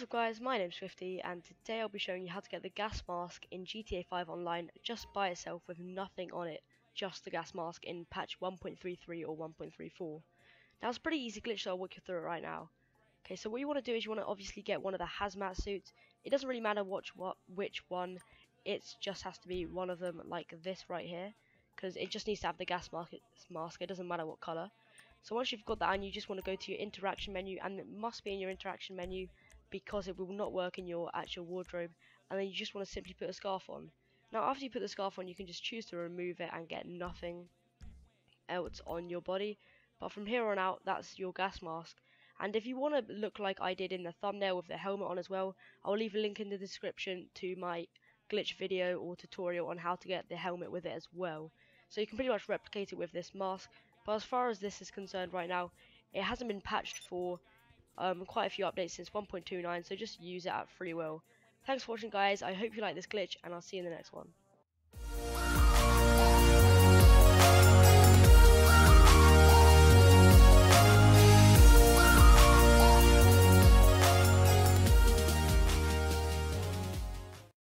What's up guys, my name's Swiifty and today I'll be showing you how to get the gas mask in GTA 5 online just by itself with nothing on it, just the gas mask in patch 1.33 or 1.34. Now it's a pretty easy glitch so I'll walk you through it right now. Okay, so what you want to do is you want to obviously get one of the hazmat suits. It doesn't really matter which, what, which one, it just has to be one of them like this right here. Because it just needs to have the gas mask, mask, it doesn't matter what colour. So once you've got that and you just want to go to your interaction menu and it must be in your interaction menu because it will not work in your actual wardrobe and then you just want to simply put a scarf on. Now after you put the scarf on you can just choose to remove it and get nothing else on your body. But from here on out that's your gas mask. And if you want to look like I did in the thumbnail with the helmet on as well I'll leave a link in the description to my glitch video or tutorial on how to get the helmet with it as well. So you can pretty much replicate it with this mask. But as far as this is concerned right now it hasn't been patched for um, quite a few updates since 1.29, so just use it at free will. Thanks for watching guys, I hope you like this glitch, and I'll see you in the next one.